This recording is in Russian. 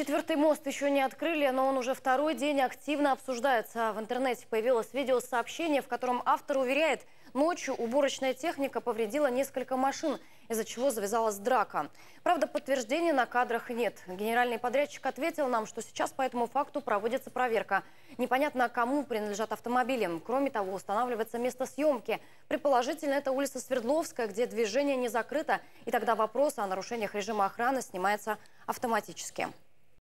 Четвертый мост еще не открыли, но он уже второй день активно обсуждается. В интернете появилось видеосообщение, в котором автор уверяет, ночью уборочная техника повредила несколько машин, из-за чего завязалась драка. Правда, подтверждения на кадрах нет. Генеральный подрядчик ответил нам, что сейчас по этому факту проводится проверка. Непонятно, кому принадлежат автомобили. Кроме того, устанавливается место съемки. Предположительно, это улица Свердловская, где движение не закрыто, и тогда вопрос о нарушениях режима охраны снимается автоматически.